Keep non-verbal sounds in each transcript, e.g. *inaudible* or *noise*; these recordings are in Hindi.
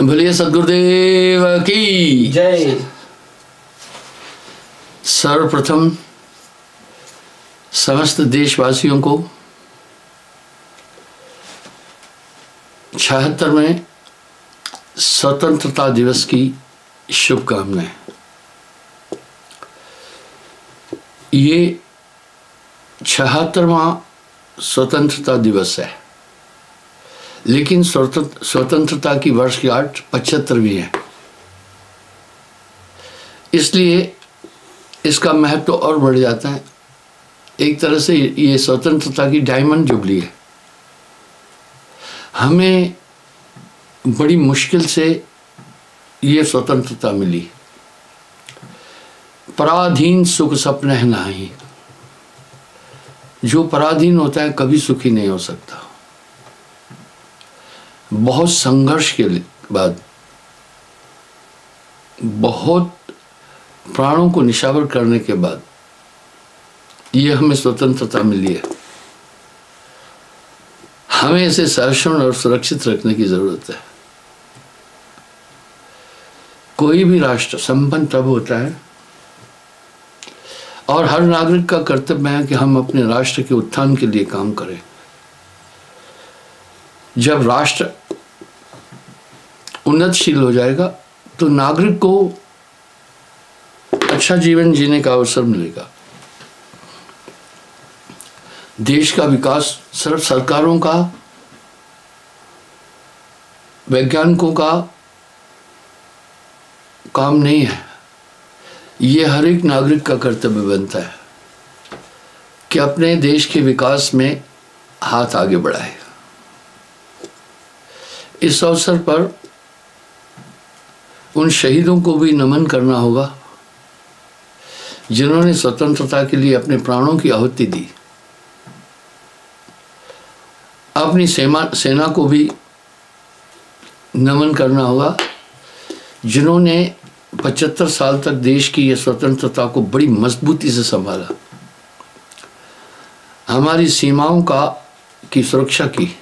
बोलिए सदगुरुदेव की। जय। सर्वप्रथम समस्त देशवासियों को छिहत्तरवें स्वतंत्रता दिवस की शुभकामनाएँ। ये छिहत्तरवा स्वतंत्रता दिवस है। लेकिन स्वतंत्र स्वतंत्रता की वर्षगांठ पचहत्तरवीं है। इसलिए इसका महत्व तो और बढ़ जाता है। एक तरह से ये स्वतंत्रता की डायमंड जुबली है। हमें बड़ी मुश्किल से ये स्वतंत्रता मिली। पराधीन सुख सपने नहीं। जो पराधीन होता है, कभी सुखी नहीं हो सकता। बहुत संघर्ष के बाद बहुत प्राणों को निशावर करने के बाद ये हमें स्वतंत्रता मिली है। हमें इसे संरक्षण और सुरक्षित रखने की ज़रूरत है। कोई भी राष्ट्र संपन्न तब होता है और हर नागरिक का कर्तव्य है कि हम अपने राष्ट्र के उत्थान के लिए काम करें। जब राष्ट्र उन्नतशील हो जाएगा तो नागरिक को अच्छा जीवन जीने का अवसर मिलेगा। देश का विकास सिर्फ़ सरकारों का, वैज्ञानिकों का काम नहीं है। ये हर एक नागरिक का कर्तव्य बनता है कि अपने देश के विकास में हाथ आगे बढ़ाए। इस अवसर पर उन शहीदों को भी नमन करना होगा, जिन्होंने स्वतंत्रता के लिए अपने प्राणों की आहुति दी। अपनी सेना सेना को भी नमन करना होगा, जिन्होंने पचहत्तर साल तक देश की यह स्वतंत्रता को बड़ी मजबूती से संभाला। हमारी सीमाओं का, की सुरक्षा की।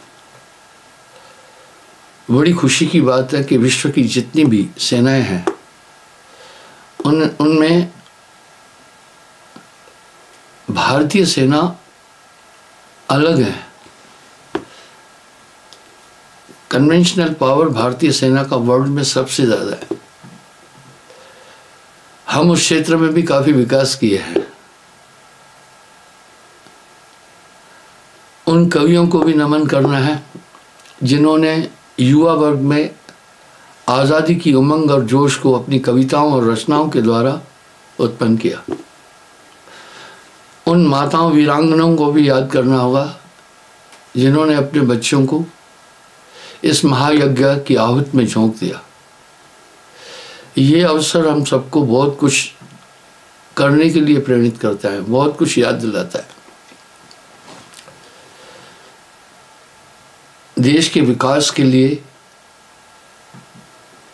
बड़ी खुशी की बात है कि विश्व की जितनी भी सेनाएँ हैं, उन, उनमें भारतीय सेना अलग है। कन्वेंशनल पावर भारतीय सेना का वर्ल्ड में सबसे ज़्यादा है। हम उस क्षेत्र में भी काफ़ी विकास किए हैं। उन कवियों को भी नमन करना है, जिन्होंने युवा वर्ग में आज़ादी की उमंग और जोश को अपनी कविताओं और रचनाओं के द्वारा उत्पन्न किया। उन माताओं वीरांगनाओं को भी याद करना होगा, जिन्होंने अपने बच्चों को इस महायज्ञ की आहुत में झोंक दिया। ये अवसर हम सबको बहुत कुछ करने के लिए प्रेरित करता है, बहुत कुछ याद दिलाता है। देश के विकास के लिए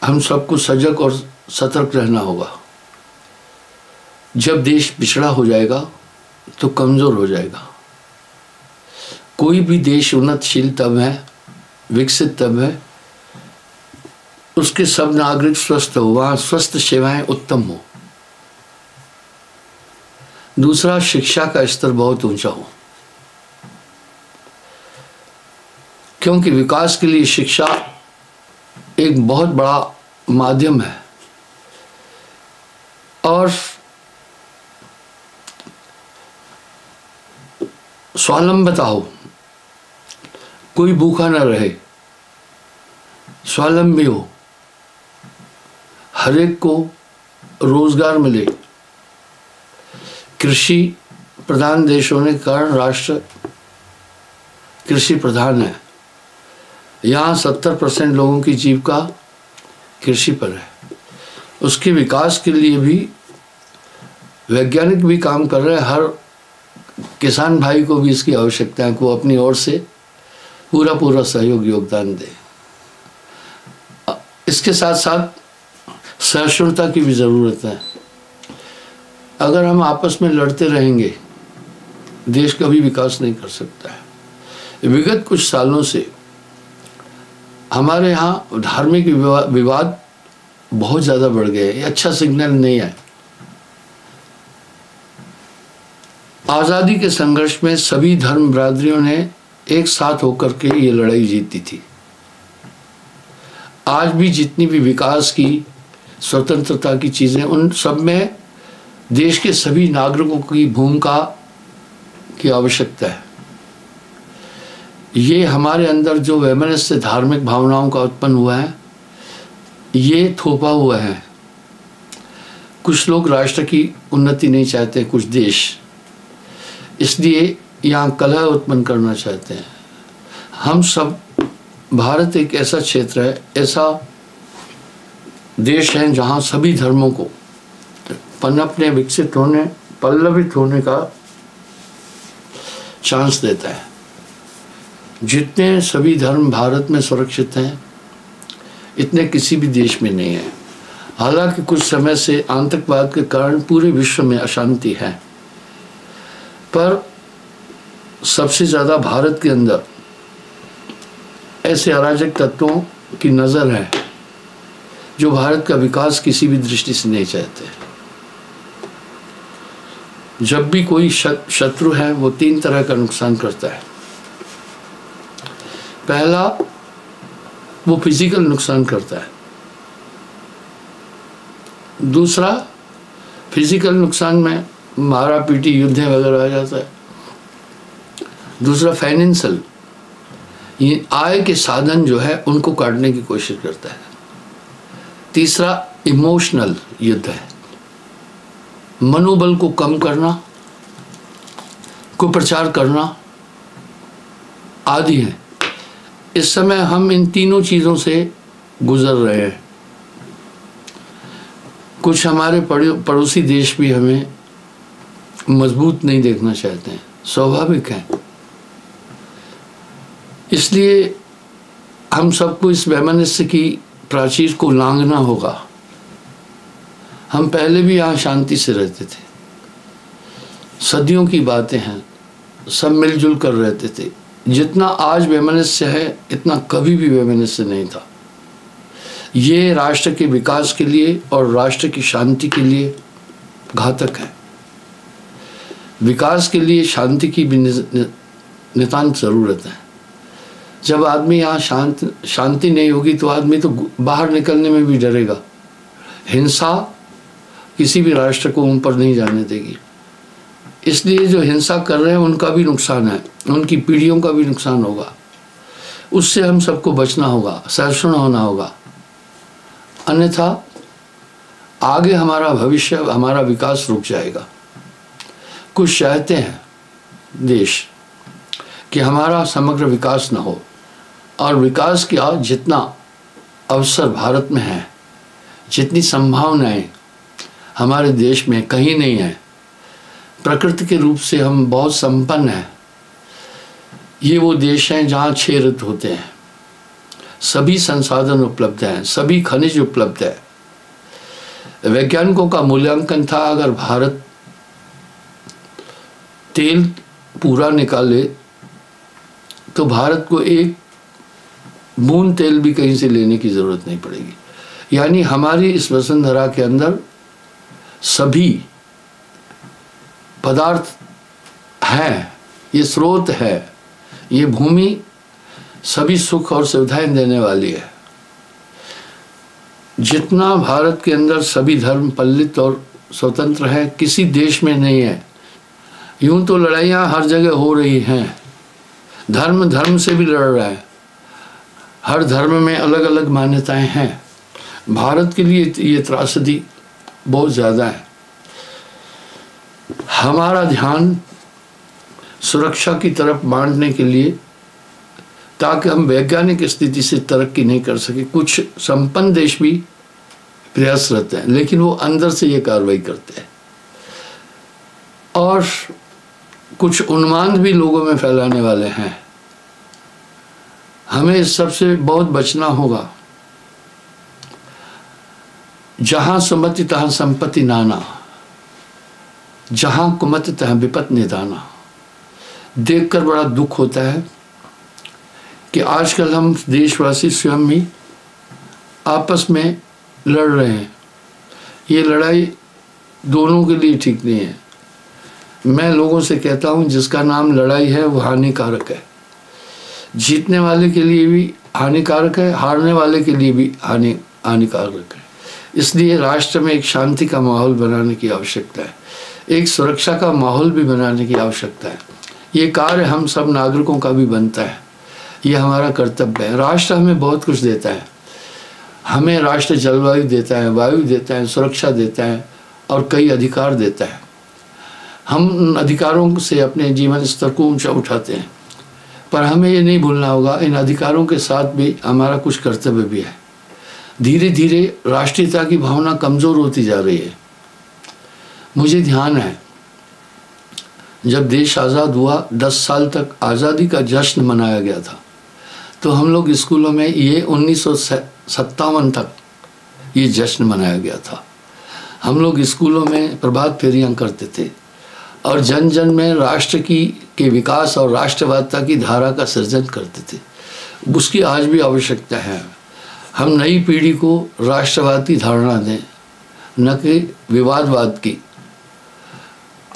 हम सबको सजग और सतर्क रहना होगा। जब देश पिछड़ा हो जाएगा तो कमज़ोर हो जाएगा। कोई भी देश उन्नतशील तब है, विकसित तब है। उसके सब नागरिक स्वस्थ हो, वहाँ स्वस्थ सेवाएँ उत्तम हो। दूसरा, शिक्षा का स्तर बहुत ऊँचा हो। क्योंकि विकास के लिए शिक्षा एक बहुत बड़ा माध्यम है। और स्वावलंबता हो, कोई भूखा ना रहे स्वालंबी हो, हर एक को रोज़गार मिले। कृषि प्रधान देश होने के कारण राष्ट्र कृषि प्रधान है। यहाँ सत्तर परसेंट लोगों की जीविका कृषि पर है। उसके विकास के लिए भी वैज्ञानिक भी काम कर रहे हैं। हर किसान भाई को भी इसकी आवश्यकता है कि अपनी ओर से पूरा पूरा सहयोग, योगदान दे। इसके साथ साथ सहिष्णुता की भी ज़रूरत है। अगर हम आपस में लड़ते रहेंगे, देश कभी विकास नहीं कर सकता है। विगत कुछ सालों से हमारे यहाँ धार्मिक विवाद बहुत ज़्यादा बढ़ गए ये अच्छा सिग्नल नहीं है। आज़ादी के संघर्ष में सभी धर्म बरादरियों ने एक साथ होकर के ये लड़ाई जीती थी। आज भी जितनी भी विकास की, स्वतंत्रता की चीज़ें, उन सब में देश के सभी नागरिकों की भूमिका की आवश्यकता है। ये हमारे अंदर जो वैमनस्य धार्मिक भावनाओं का उत्पन्न हुआ है, ये थोपा हुआ है। कुछ लोग राष्ट्र की उन्नति नहीं चाहते, कुछ देश। इसलिए यहाँ कलह उत्पन्न करना चाहते हैं। हम सब, भारत एक ऐसा क्षेत्र है, ऐसा देश है जहाँ सभी धर्मों को पनपने विकसित होने, पल्लवित होने का चांस देता है। जितने सभी धर्म भारत में सुरक्षित हैं, इतने किसी भी देश में नहीं है। हालाँकि कुछ समय से आतंकवाद के कारण पूरे विश्व में अशांति है। पर सबसे ज़्यादा भारत के अंदर ऐसे अराजक तत्वों की नज़र है, जो भारत का विकास किसी भी दृष्टि से नहीं चाहते। जब भी कोई शत्रु है, वो तीन तरह का नुकसान करता है। पहला वो फ़िज़िकल नुकसान करता है। दूसरा फ़िज़िकल नुकसान में मारा पीटी युद्ध वगैरह आ जाता है। दूसरा फाइनेंशियल ये आय के साधन जो है, उनको काटने की कोशिश करता है। तीसरा इमोशनल युद्ध है। मनोबल को कम करना, कुप्रचार करना आदि है। इस समय हम इन तीनों चीज़ों से गुजर रहे हैं। कुछ हमारे पड़ोसी देश भी हमें मज़बूत नहीं देखना चाहते हैं, स्वाभाविक है। इसलिए हम सबको इस वैमनस्य की प्राचीर को लांघना होगा। हम पहले भी यहाँ शांति से रहते थे। सदियों की बातें हैं, सब मिलजुल कर रहते थे। जितना आज वैमनस्य है, इतना कभी भी वैमनस्य नहीं था। ये राष्ट्र के विकास के लिए और राष्ट्र की शांति के लिए घातक है। विकास के लिए शांति की भी नितान्त ज़रूरत है। जब आदमी यहाँ शांत, शांति नहीं होगी तो आदमी तो बाहर निकलने में भी डरेगा। हिंसा किसी भी राष्ट्र को ऊपर नहीं जाने देगी। इसलिए जो हिंसा कर रहे हैं, उनका भी नुकसान है। उनकी पीढ़ियों का भी नुकसान होगा। उससे हम सबको बचना होगा, सहिष्णु होना होगा। अन्यथा, आगे हमारा भविष्य, हमारा विकास रुक जाएगा। कुछ चाहते हैं, देश, कि हमारा समग्र विकास न हो, और विकास का जितना अवसर भारत में है, जितनी संभावनाएँ हमारे देश में कहीं नहीं है प्रकृति के रूप से हम बहुत संपन्न हैं। ये वो देश हैं जहाँ छः ऋतु होते हैं। सभी संसाधन उपलब्ध हैं, सभी खनिज उपलब्ध है। वैज्ञानिकों का मूल्यांकन था, अगर भारत तेल पूरा निकाले तो भारत को एक मून तेल भी कहीं से लेने की ज़रूरत नहीं पड़ेगी। यानी हमारी इस वसुंधरा के अंदर सभी पदार्थ है, ये स्रोत है, ये भूमि सभी सुख और सुविधाएँ देने वाली है। जितना भारत के अंदर सभी धर्म पल्लित और स्वतंत्र है, किसी देश में नहीं है। यूँ तो लड़ाइयाँ हर जगह हो रही हैं। धर्म धर्म से भी लड़ रहा है। हर धर्म में अलग अलग मान्यताएँ हैं। भारत के लिए ये त्रासदी बहुत ज़्यादा है। हमारा ध्यान सुरक्षा की तरफ़ बांटने के लिए, ताकि हम वैज्ञानिक स्थिति से तरक्की नहीं कर सके। कुछ संपन्न देश भी प्रयासरत हैं, लेकिन वो अंदर से ये कार्रवाई करते हैं। और कुछ उन्माद भी लोगों में फैलाने वाले हैं। हमें इस सबसे बहुत बचना होगा। जहाँ सुमति, तहां संपत्ति नाना। जहाँ कुमत तह विपत निदाना देखकर बड़ा दुख होता है कि आजकल हम देशवासी स्वयं ही आपस में लड़ रहे हैं। ये लड़ाई दोनों के लिए ठीक नहीं है। मैं लोगों से कहता हूँ, जिसका नाम लड़ाई है, वो हानिकारक है। जीतने वाले के लिए भी हानिकारक है, हारने वाले के लिए भी हानि, हानिकारक है। इसलिए राष्ट्र में एक शांति का माहौल बनाने की आवश्यकता है। एक सुरक्षा का माहौल भी बनाने की आवश्यकता है। ये कार्य हम सब नागरिकों का भी बनता है। ये हमारा कर्तव्य है। राष्ट्र हमें बहुत कुछ देता है। हमें राष्ट्र जलवायु देता है, वायु देता है, सुरक्षा देता है और कई अधिकार देता है। हम अधिकारों से अपने जीवन स्तर को ऊँचा उठाते हैं। पर हमें ये नहीं भूलना होगा, इन अधिकारों के साथ भी हमारा कुछ कर्तव्य भी है। धीरे धीरे राष्ट्रीयता की भावना कमज़ोर होती जा रही है। मुझे ध्यान है। जब देश आज़ाद हुआ, दस साल तक आज़ादी का जश्न मनाया गया था। तो हम लोग स्कूलों में ये उन्नीस सौ सत्तावन तक ये जश्न मनाया गया था। हम लोग स्कूलों में प्रभात फेरियाँ करते थे और जन जन में राष्ट्र की, के विकास और राष्ट्रवादता की धारा का सृजन करते थे। उसकी आज भी आवश्यकता है। हम नई पीढ़ी को राष्ट्रवाद की धारणा दें, न कि विवादवाद की।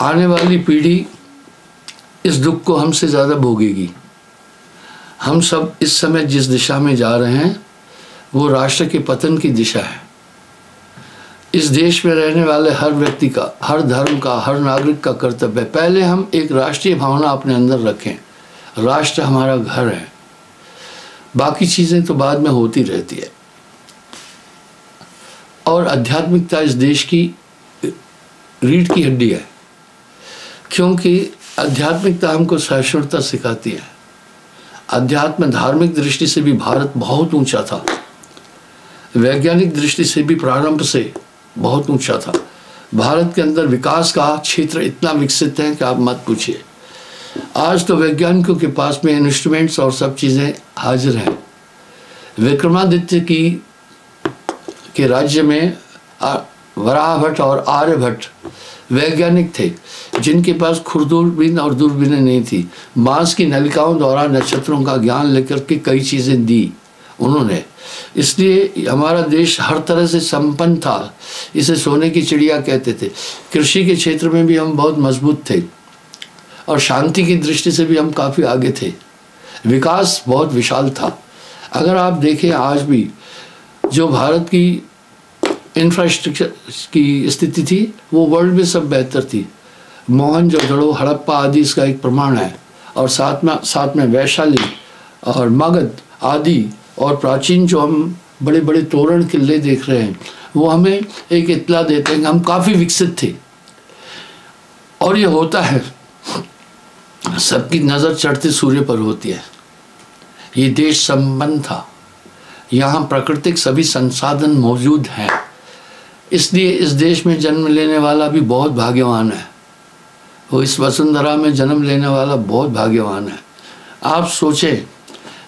आने वाली पीढ़ी इस दुख को हमसे ज़्यादा भोगेगी। हम सब इस समय जिस दिशा में जा रहे हैं, वो राष्ट्र के पतन की दिशा है। इस देश में रहने वाले हर व्यक्ति का, हर धर्म का, हर नागरिक का कर्तव्य है। पहले हम एक राष्ट्रीय भावना अपने अंदर रखें। राष्ट्र हमारा घर है। बाकी चीज़ें तो बाद में होती रहती है। और आध्यात्मिकता इस देश की, रीढ़ की हड्डी है। क्योंकि आध्यात्मिकता हमको सहिष्णुता सिखाती है। अध्यात्म धार्मिक दृष्टि से भी भारत बहुत ऊँचा था। वैज्ञानिक दृष्टि से भी प्रारंभ से बहुत ऊँचा था। भारत के अंदर विकास का क्षेत्र इतना विकसित है कि आप मत पूछिए। आज तो वैज्ञानिकों के पास में इंस्ट्रूमेंट्स और सब चीज़ें हाजिर हैं। विक्रमादित्य की, के राज्य में वराह भट्ट और आर्यभट्ट वैज्ञानिक थे, जिनके पास खुरदूरबीन और दूरबीनें नहीं थी। बाँस की नलिकाओं द्वारा नक्षत्रों का ज्ञान लेकर के कई चीज़ें दी उन्होंने। इसलिए हमारा देश हर तरह से संपन्न था, इसे सोने की चिड़िया कहते थे। कृषि के क्षेत्र में भी हम बहुत मज़बूत थे और शांति की दृष्टि से भी हम काफ़ी आगे थे। विकास बहुत विशाल था। अगर आप देखें आज भी, जो भारत की इंफ्रास्ट्रक्चर की स्थिति थी, वो वर्ल्ड में सब बेहतर थी। मोहन जो हड़प्पा आदि इसका एक प्रमाण है। और साथ में साथ में वैशाली और मगध आदि और प्राचीन जो हम बड़े बड़े तोरण किले देख रहे हैं, वो हमें एक इतला देते हैं कि हम काफ़ी विकसित थे। और ये होता है, सबकी नज़र चढ़ते सूर्य पर होती है। ये देश संपन्न था। यहाँ प्राकृतिक सभी संसाधन मौजूद हैं। इसलिए इस देश में जन्म लेने वाला भी बहुत भाग्यवान है वो इस वसुंधरा में जन्म लेने वाला बहुत भाग्यवान है। आप सोचें,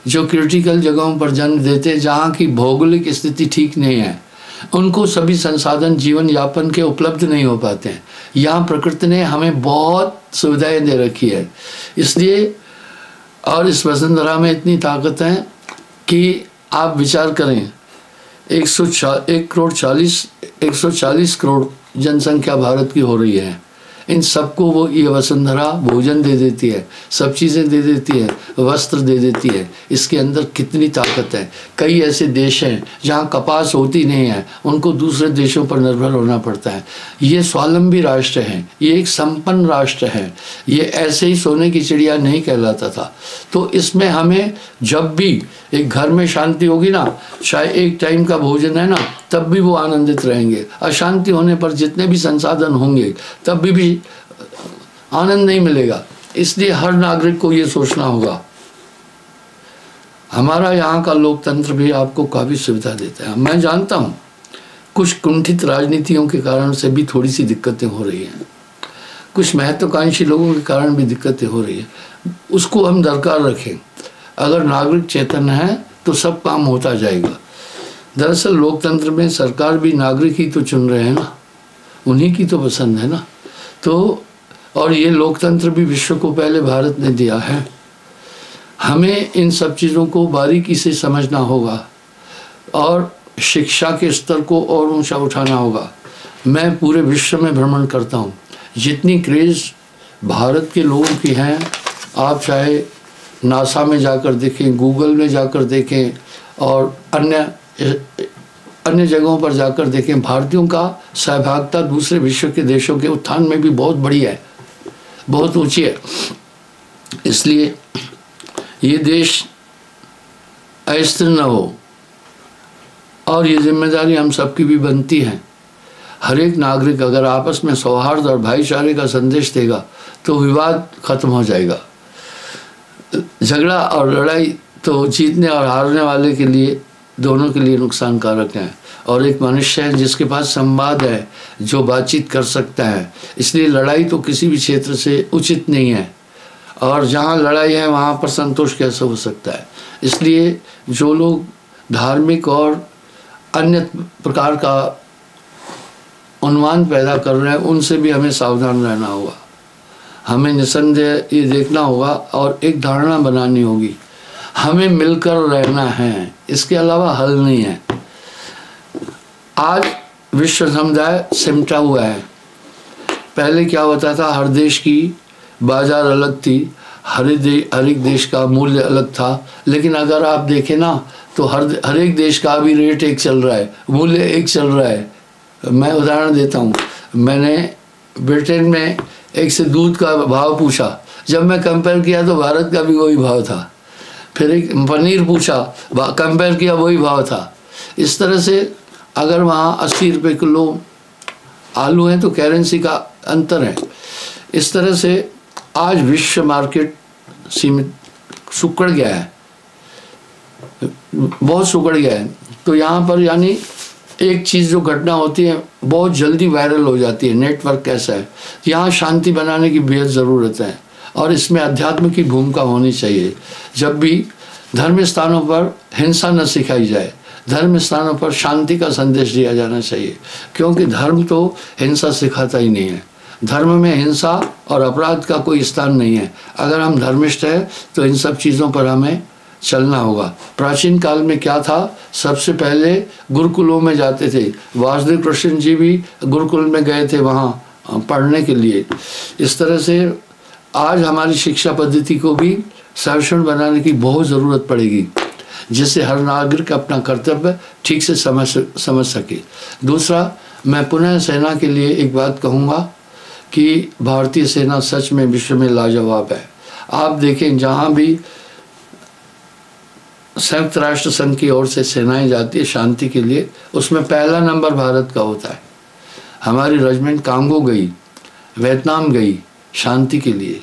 जो क्रिटिकल जगहों पर जन्म देते जहाँ की भौगोलिक स्थिति ठीक नहीं है, उनको सभी संसाधन जीवन यापन के उपलब्ध नहीं हो पाते हैं। यहाँ प्रकृति ने हमें बहुत सुविधाएँ दे रखी है। इसलिए और इस वसुंधरा में इतनी ताकत है कि आप विचार करें एक सौ एक करोड़ चालीस, एक सौ चालीस करोड़ जनसंख्या भारत की हो रही है। इन सबको वो ये वसुंधरा भोजन दे देती है सब चीज़ें दे देती है वस्त्र दे देती है। इसके अंदर कितनी ताकत है। कई ऐसे देश हैं जहाँ कपास होती नहीं है उनको दूसरे देशों पर निर्भर होना पड़ता है। ये स्वावलंबी राष्ट्र हैं ये एक संपन्न राष्ट्र है। ये ऐसे ही सोने की चिड़िया नहीं कहलाता था। तो इसमें हमें जब भी एक घर में शांति होगी ना चाहे एक टाइम का भोजन है ना तब भी वो आनंदित रहेंगे। अशांति होने पर जितने भी संसाधन होंगे तब भी, भी आनंद नहीं मिलेगा। इसलिए हर नागरिक को ये सोचना होगा। हमारा यहाँ का लोकतंत्र भी आपको काफ़ी सुविधा देता है। मैं जानता हूँ, कुछ कुंठित राजनीतियों के कारण से भी थोड़ी सी दिक्कतें हो रही हैं। कुछ महत्वाकांक्षी लोगों के कारण भी दिक्कतें हो रही है। उसको हम दरकार रखें। अगर नागरिक चेतन है तो सब काम होता जाएगा। दरअसल लोकतंत्र में सरकार भी नागरिक ही तो चुन रहे हैं ना। उन्हीं की तो पसंद है ना। तो और ये लोकतंत्र भी विश्व को पहले भारत ने दिया है। हमें इन सब चीज़ों को बारीकी से समझना होगा और शिक्षा के स्तर को और ऊँचा उठाना होगा। मैं पूरे विश्व में भ्रमण करता हूँ। जितनी क्रेज़ भारत के लोगों की हैं, आप चाहे नासा में जाकर देखें, गूगल में जाकर देखें और अन्य अन्य जगहों पर जाकर देखें, भारतीयों का सहभागिता दूसरे विश्व के देशों के उत्थान में भी बहुत बड़ी है। बहुत ऊँची है। इसलिए ये देश अस्थिर न हो, और ये ज़िम्मेदारी हम सबकी भी बनती है। हर एक नागरिक अगर आपस में सौहार्द और भाईचारे का संदेश देगा तो विवाद खत्म हो जाएगा। झगड़ा और लड़ाई तो जीतने और हारने वाले के लिए, दोनों के लिए नुकसानकारक हैं। और एक मनुष्य है जिसके पास संवाद है, जो बातचीत कर सकता है। इसलिए लड़ाई तो किसी भी क्षेत्र से उचित नहीं है। और जहाँ लड़ाई है, वहाँ पर संतोष कैसे हो सकता है? इसलिए जो लोग धार्मिक और अन्य प्रकार का उन्मान पैदा कर रहे हैं, उनसे भी हमें सावधान रहना होगा। हमें निसंदेह ये देखना होगा और एक धारणा बनानी होगी। हमें मिलकर रहना है। इसके अलावा हल नहीं है। आज विश्व समुदाय सिमटा हुआ है। पहले क्या होता था, हर देश की बाज़ार अलग थी, हर दे, हर एक देश का मूल्य अलग था। लेकिन अगर आप देखें ना तो हर हर एक देश का भी रेट एक चल रहा है, मूल्य एक चल रहा है। मैं उदाहरण देता हूँ। मैंने ब्रिटेन में एक से दूध का भाव पूछा। जब मैं कंपेयर किया तो भारत का भी वही भाव था। फिर एक पनीर पूछा कंपेयर किया, वही भाव था। इस तरह से अगर वहाँ अस्सी रुपये किलो आलू हैं तो करेंसी का अंतर है। इस तरह से आज विश्व मार्केट सीमित सुकड़ गया है। बहुत सुकड़ गया है। तो यहाँ पर यानी एक चीज़ जो घटना होती है, बहुत जल्दी वायरल हो जाती है। नेटवर्क कैसा है? यहाँ शांति बनाने की बेहद ज़रूरत है और इसमें अध्यात्म की भूमिका होनी चाहिए। जब भी धर्म स्थानों पर हिंसा न सिखाई जाए धर्म स्थानों पर शांति का संदेश दिया जाना चाहिए। क्योंकि धर्म तो हिंसा सिखाता ही नहीं है। धर्म में हिंसा और अपराध का कोई स्थान नहीं है। अगर हम धर्मिष्ठ हैं तो इन सब चीज़ों पर हमें चलना होगा। प्राचीन काल में क्या था? सबसे पहले गुरुकुलों में जाते थे। वासुदेव कृष्ण जी भी गुरुकुल में गए थे वहाँ पढ़ने के लिए। इस तरह से आज हमारी शिक्षा पद्धति को भी संरक्षण बनाने की बहुत ज़रूरत पड़ेगी। जिससे हर नागरिक अपना कर्तव्य ठीक से समझ समझ सके। दूसरा, मैं पुनः सेना के लिए एक बात कहूँगा कि भारतीय सेना सच में विश्व में लाजवाब है। आप देखें, जहाँ भी संयुक्त राष्ट्र संघ की ओर से सेनाएँ जाती है शांति के लिए, उसमें पहला नंबर भारत का होता है। हमारी रेजिमेंट कांगो गई, वियतनाम गई, शांति के लिए।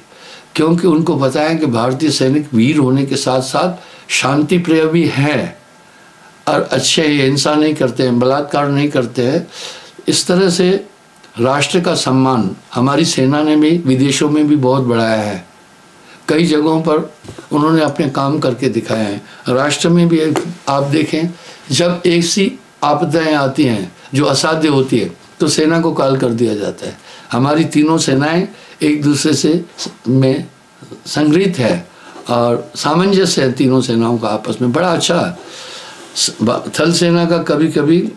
क्योंकि उनको है कि भारतीय सैनिक वीर होने के साथ साथ शांति प्रिय भी हैं और अच्छे हिंसा नहीं करते हैं, बलात्कार नहीं करते हैं। इस तरह से राष्ट्र का सम्मान हमारी सेना ने भी, विदेशों में भी बहुत बढ़ाया है। कई जगहों पर उन्होंने अपने काम करके दिखाए हैं। राष्ट्र में भी आप देखें, जब ऐसी आपदाएँ आती हैं, जो असाध्य होती है तो सेना को कॉल कर दिया जाता है। हमारी तीनों सेनाएँ एक दूसरे से में संग्रहित है और सामंजस्य है तीनों सेनाओं का आपस में। बड़ा अच्छा। थल सेना का कभी कभी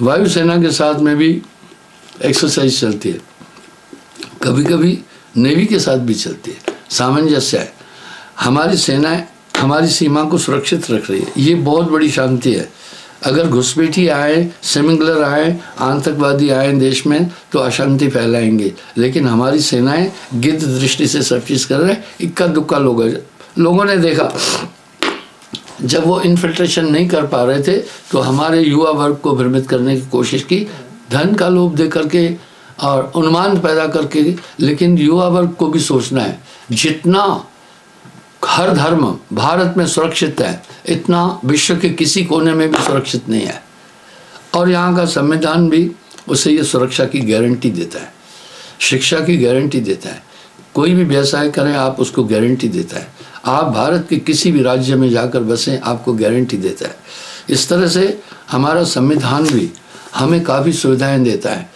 वायुसेना के साथ में भी एक्सरसाइज चलती है। कभी कभी नेवी के साथ भी चलती है। सामंजस्य है। हमारी सेनाएँ हमारी सीमा को सुरक्षित रख रही है। ये बहुत बड़ी शांति है। अगर घुसपैठी आए सिमिंगलर आए, आतंकवादी आए देश में तो अशांति फैलाएँगे। लेकिन हमारी सेनाएँ गिद्ध दृष्टि से सब चीज़ कर रहे हैं, इक्का दुक्का लोग लोगों ने देखा, जब वो इन्फिल्ट्रेशन नहीं कर पा रहे थे तो हमारे युवा वर्ग को भ्रमित करने की कोशिश की, धन का लोभ दे करके और अनुमान पैदा करके, लेकिन युवा वर्ग को भी सोचना है, जितना हर धर्म भारत में सुरक्षित है। इतना विश्व के किसी कोने में भी सुरक्षित नहीं है। और यहाँ का संविधान भी उसे ये सुरक्षा की गारंटी देता है। शिक्षा की गारंटी देता है। कोई भी व्यवसाय करें, आप उसको गारंटी देता है। आप भारत के किसी भी राज्य में जाकर बसें, आपको गारंटी देता है। इस तरह से हमारा संविधान भी हमें काफ़ी सुविधाएँ देता है।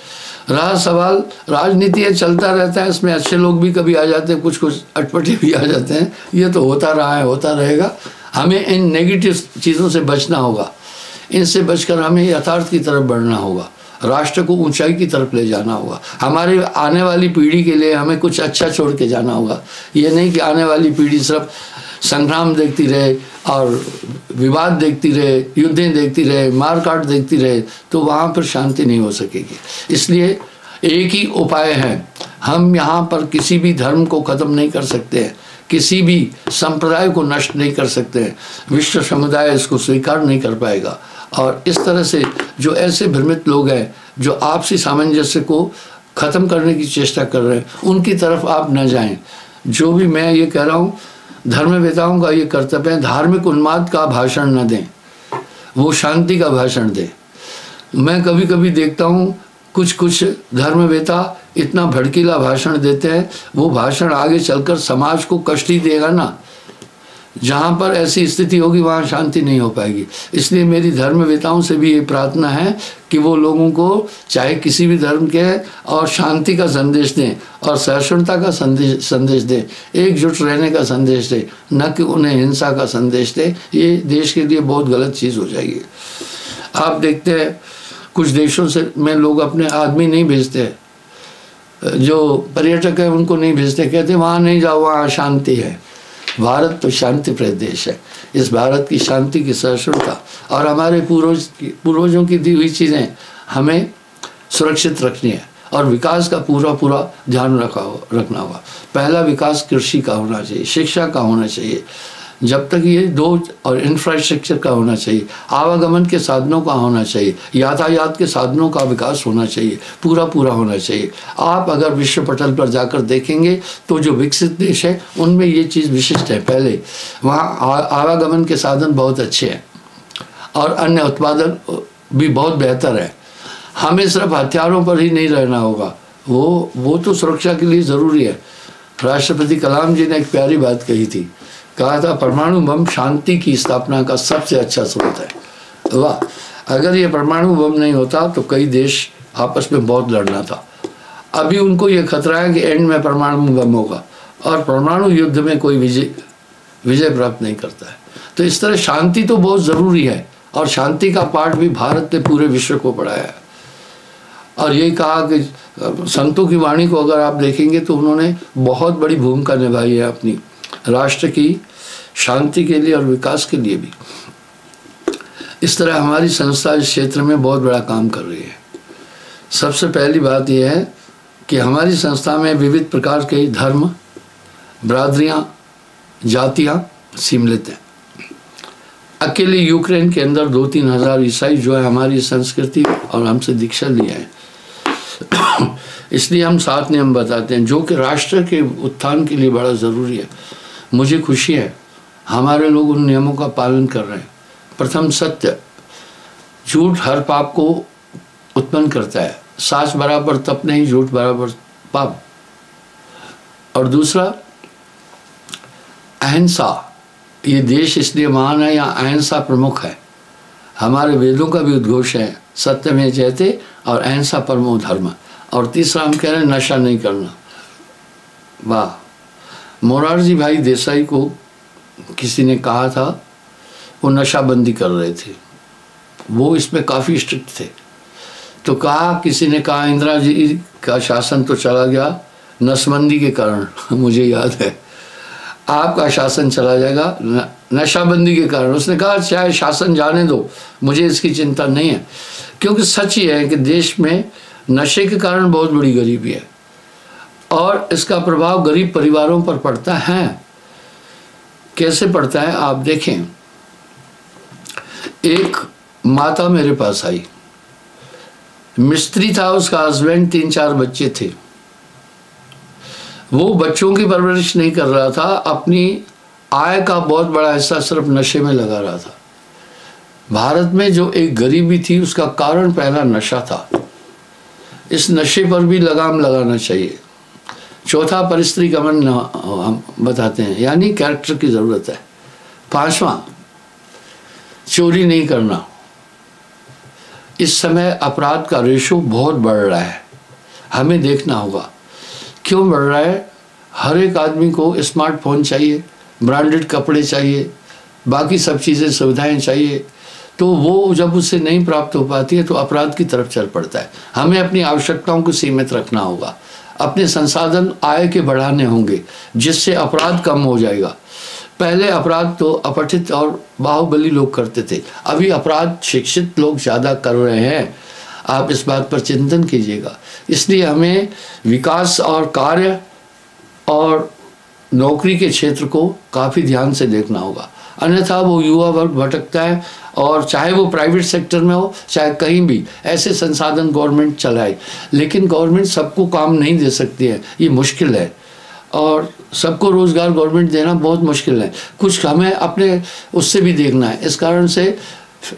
रहा सवाल, राजनीति है चलता रहता है, इसमें अच्छे लोग भी कभी आ जाते हैं कुछ कुछ अटपटे भी आ जाते हैं। ये तो होता रहा है, होता रहेगा। हमें इन नेगेटिव चीज़ों से बचना होगा। इनसे बचकर हमें यथार्थ की तरफ़ बढ़ना होगा। राष्ट्र को ऊंचाई की तरफ़ ले जाना होगा। हमारे आने वाली पीढ़ी के लिए हमें कुछ अच्छा छोड़ के जाना होगा। ये नहीं कि आने वाली पीढ़ी सिर्फ़ संग्राम देखती रहे और विवाद देखती रहे, युद्धें देखती रहे, मार काट देखती रहे तो वहाँ पर शांति नहीं हो सकेगी। इसलिए एक ही उपाय है, हम यहाँ पर किसी भी धर्म को ख़त्म नहीं कर सकते हैं किसी भी संप्रदाय को नष्ट नहीं कर सकते हैं विश्व समुदाय इसको स्वीकार नहीं कर पाएगा। और इस तरह से जो ऐसे भ्रमित लोग हैं, जो आपसी सामंजस्य को ख़त्म करने की चेष्टा कर रहे हैं, उनकी तरफ़ आप न जाएँ। जो भी मैं ये कह रहा हूँ धर्मवेताओं का ये कर्तव्य है, धार्मिक उन्माद का भाषण न दें, वो शांति का भाषण दें। मैं कभी कभी देखता हूँ कुछ कुछ धर्मवेता इतना भड़कीला भाषण देते हैं, वो भाषण आगे चलकर समाज को कष्ट ही देगा ना। जहाँ पर ऐसी स्थिति होगी, वहाँ शांति नहीं हो पाएगी। इसलिए मेरी धर्मवेताओं से भी ये प्रार्थना है कि वो लोगों को चाहे किसी भी धर्म के और शांति का संदेश दें और सहिष्णुता का संदेश संदेश दें, एकजुट रहने का संदेश दें, न कि उन्हें हिंसा का संदेश दें। ये देश के लिए बहुत गलत चीज़ हो जाएगी। आप देखते हैं, कुछ देशों से में लोग अपने आदमी नहीं भेजते। जो पर्यटक है, उनको नहीं भेजते। कहते वहाँ नहीं जाओ, वहाँ शांति है। भारत तो शांति प्रदेश है। इस भारत की शांति की सहिष्णुता और हमारे पूर्वज पूर्वजों की दी हुई चीज़ें हमें सुरक्षित रखनी है और विकास का पूरा पूरा ध्यान रखा हो, रखना होगा। पहला विकास कृषि का होना चाहिए, शिक्षा का होना चाहिए। जब तक ये दो और इंफ्रास्ट्रक्चर का होना चाहिए, आवागमन के साधनों का होना चाहिए, यातायात के साधनों का विकास होना चाहिए, पूरा पूरा होना चाहिए। आप अगर विश्व पटल पर जाकर देखेंगे तो जो विकसित देश है, उनमें ये चीज़ विशिष्ट है। पहले, वहाँ आवागमन के साधन बहुत अच्छे हैं, और अन्य उत्पादन भी बहुत बेहतर है। हमें सिर्फ़ हथियारों पर ही नहीं रहना होगा। वो वो तो सुरक्षा के लिए ज़रूरी है। राष्ट्रपति कलाम जी ने एक प्यारी बात कही थी कहा था परमाणु बम शांति की स्थापना का सबसे अच्छा स्रोत है। वाह, अगर ये परमाणु बम नहीं होता तो कई देश आपस में बहुत लड़ना था। अभी उनको ये खतरा है कि एंड में परमाणु बम होगा, और परमाणु युद्ध में कोई विजय विजय प्राप्त नहीं करता है। तो इस तरह शांति तो बहुत ज़रूरी है, और शांति का पाठ भी भारत ने पूरे विश्व को पढ़ाया है। और यही कहा कि संतों की वाणी को अगर आप देखेंगे तो उन्होंने बहुत बड़ी भूमिका निभाई है अपनी। राष्ट्र की, शांति के लिए और विकास के लिए भी। इस तरह हमारी संस्था इस क्षेत्र में बहुत बड़ा काम कर रही है। सबसे पहली बात यह है कि हमारी संस्था में विविध प्रकार के धर्म, बरादरियाँ, जातियाँ सम्मिलित हैं। अकेले यूक्रेन के अंदर दो तीन हज़ार ईसाई जो है, हमारी संस्कृति और हमसे दीक्षा लिया है। इसलिए हम सात नियम बताते हैं, जो कि राष्ट्र के उत्थान के लिए बड़ा ज़रूरी है। मुझे खुशी है। हमारे लोग उन नियमों का पालन कर रहे हैं। प्रथम सत्य, झूठ हर पाप को उत्पन्न करता है। सास बराबर, तप नहीं, झूठ बराबर, पाप। और दूसरा, अहिंसा। ये देश इसलिए महान है या अहिंसा प्रमुख है। हमारे वेदों का भी उद्घोष है, सत्य में जयते और अहिंसा परमो धर्म। और तीसरा, हम कह रहे हैं, नशा नहीं करना। वाह। मोरारजी भाई देसाई को किसी ने कहा था, वो नशाबंदी कर रहे थे। वो इसमें काफ़ी स्ट्रिक्ट थे। तो कहा, किसी ने कहा इंदिरा जी का शासन तो चला गया, नसबंदी के कारण, *laughs* मुझे याद है। आपका शासन चला जाएगा नशाबंदी के कारण। उसने कहा चाहे शासन जाने दो, मुझे इसकी चिंता नहीं है। क्योंकि सच ही है कि देश में नशे के कारण बहुत बड़ी गरीबी है। और इसका प्रभाव गरीब परिवारों पर पड़ता है। कैसे पड़ता है? आप देखें। एक माता मेरे पास आई। मिस्त्री था, उसका हस्बैंड तीन चार बच्चे थे। वो बच्चों की परवरिश नहीं कर रहा था, अपनी आय का बहुत बड़ा हिस्सा सिर्फ़ नशे में लगा रहा था। भारत में जो एक गरीबी थी, उसका कारण पहला नशा था। इस नशे पर भी लगाम लगाना चाहिए। चौथा परिस्त्री गमन हम बताते हैं। यानी कैरेक्टर की ज़रूरत है। पांचवा, चोरी नहीं करना। इस समय अपराध का रेशो बहुत बढ़ रहा है। हमें देखना होगा। क्यों बढ़ रहा है? हर एक आदमी को स्मार्टफ़ोन चाहिए ब्रांडेड कपड़े चाहिए, बाकी सब चीज़ें, सुविधाएँ चाहिए। तो वो जब उससे नहीं प्राप्त हो पाती है तो अपराध की तरफ़ चल पड़ता है। हमें अपनी आवश्यकताओं को सीमित रखना होगा। अपने संसाधन आय के बढ़ाने होंगे, जिससे अपराध कम हो जाएगा। पहले अपराध तो अपठित और बाहुबली लोग करते थे। अभी अपराध शिक्षित लोग ज़्यादा कर रहे हैं। आप इस बात पर चिंतन कीजिएगा। इसलिए हमें विकास और कार्य और नौकरी के क्षेत्र को काफ़ी ध्यान से देखना होगा। अन्यथा वो युवा वर्ग भटकता है और चाहे वो प्राइवेट सेक्टर में हो, चाहे कहीं भी, ऐसे संसाधन गवर्नमेंट चलाए। लेकिन गवर्नमेंट सबको काम नहीं दे सकती है, ये मुश्किल है। और सबको रोज़गार गवर्नमेंट देना बहुत मुश्किल है। कुछ हमें अपने, उससे भी देखना है। इस कारण से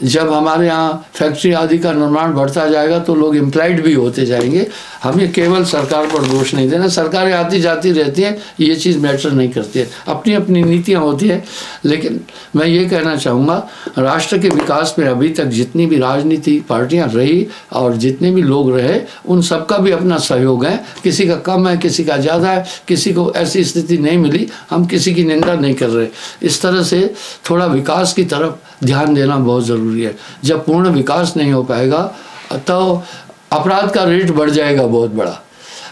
जब हमारे यहाँ फैक्ट्री आदि का निर्माण बढ़ता जाएगा तो लोग एम्प्लॉयड भी होते जाएँगे। हमें केवल सरकार पर दोष नहीं देना, सरकारें आती जाती रहती हैं, ये चीज़ मैटर नहीं करती है। अपनी अपनी नीतियाँ होती हैं, लेकिन मैं ये कहना चाहूँगा, राष्ट्र के विकास में अभी तक जितनी भी राजनीति पार्टियाँ रही और जितने भी लोग रहे, उन सबका भी अपना सहयोग है। किसी का कम है, किसी का ज़्यादा है, किसी को ऐसी स्थिति नहीं मिली, हम किसी की निंदा नहीं कर रहे। इस तरह से थोड़ा विकास की तरफ़ ध्यान देना बहुत ज़रूरी है। जब पूर्ण विकास नहीं हो पाएगा तो अपराध का रेट बढ़ जाएगा बहुत बड़ा।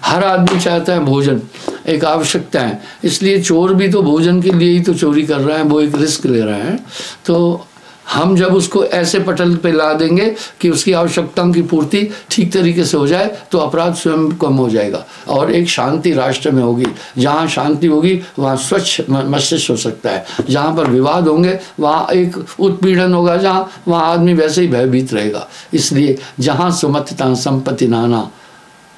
हर आदमी चाहता है भोजन, एक आवश्यकता है। इसलिए चोर भी तो भोजन के लिए ही तो चोरी कर रहे हैं, वो एक रिस्क ले रहे हैं। तो हम जब उसको ऐसे पटल पे ला देंगे कि उसकी आवश्यकताओं की पूर्ति ठीक तरीके से हो जाए तो अपराध स्वयं कम हो जाएगा। और एक शांति राष्ट्र में होगी। जहाँ शांति होगी, वहाँ स्वच्छ मस्तिष्क हो सकता है। जहाँ पर विवाद होंगे, वहाँ एक उत्पीड़न होगा। जहाँ, वहाँ आदमी वैसे ही भयभीत रहेगा। इसलिए जहाँ सुमतता, संपत्ति नाना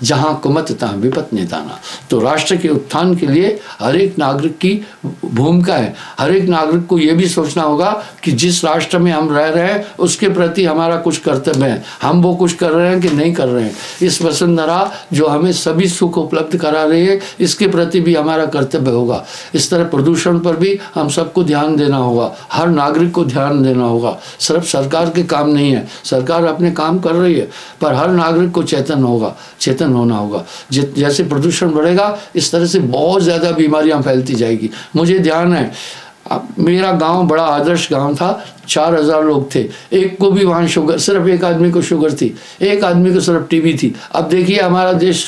जहाँ कुमतता विपत नेताना तो राष्ट्र के उत्थान के लिए हर एक नागरिक की भूमिका है। हर एक नागरिक को ये भी सोचना होगा कि जिस राष्ट्र में हम रह रहे हैं, उसके प्रति हमारा कुछ कर्तव्य है। हम वो कुछ कर रहे हैं कि नहीं कर रहे हैं। इस वसुंधरा जो हमें सभी सुख उपलब्ध करा रही है, इसके प्रति भी हमारा कर्तव्य होगा। इस तरह प्रदूषण पर भी हम सबको ध्यान देना होगा। हर नागरिक को ध्यान देना होगा। सिर्फ़ सरकार के काम नहीं है। सरकार अपने काम कर रही है, पर हर नागरिक को चेतन होगा। चेतन सचेतन होना होगा। जैसे प्रदूषण बढ़ेगा, इस तरह से बहुत ज़्यादा बीमारियाँ फैलती जाएगी। मुझे ध्यान है मेरा गाँव बड़ा आदर्श गाँव था, चार हज़ार लोग थे। एक को भी वहाँ शुगर, सिर्फ़ एक आदमी को शुगर थी। एक आदमी को सिर्फ़ टीबी थी। अब देखिए, हमारा देश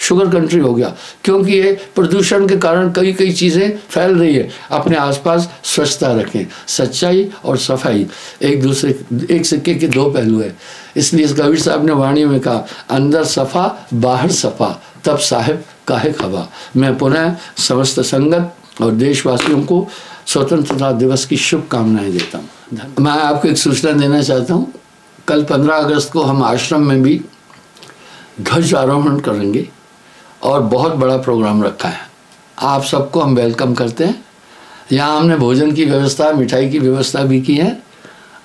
शुगर कंट्री हो गया। क्योंकि ये प्रदूषण के कारण कई कई चीज़ें फैल रही है। अपने आसपास स्वच्छता रखें। सच्चाई और सफ़ाई। एक दूसरे, एक सिक्के के दो पहलू है। इसलिए इस कबीर साहब ने वाणी में कहा, अंदर सफ़ा, बाहर सफ़ा, तब साहेब काहे खबा? मैं पुनः समस्त संगत और देशवासियों को स्वतंत्रता दिवस की शुभकामनाएँ देता हूँ। मैं आपको एक सूचना देना चाहता हूँ। कल 15 अगस्त को हम आश्रम में भी ध्वज आरोहण करेंगे और बहुत बड़ा प्रोग्राम रखा है। आप सबको हम वेलकम करते हैं। यहाँ हमने भोजन की व्यवस्था, मिठाई की व्यवस्था भी की है।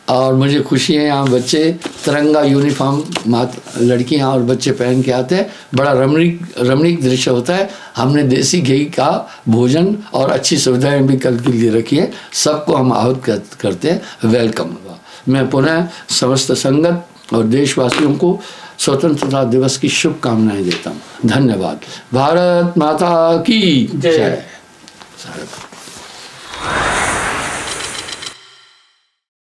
और मुझे खुशी है यहाँ बच्चे तिरंगा यूनिफॉर्म मात लड़कियाँ और बच्चे पहन के आते हैं। बड़ा रमणीक रमणीक दृश्य होता है। हमने देसी घी का भोजन और अच्छी सुविधाएँ भी कल के लिए रखी है। सबको हम आहूत कर, करते हैं। वेलकम मैं पुनः समस्त संगत और देशवासियों को स्वतंत्रता दिवस की शुभकामनाएँ देता हूँ। धन्यवाद। भारत माता की जय।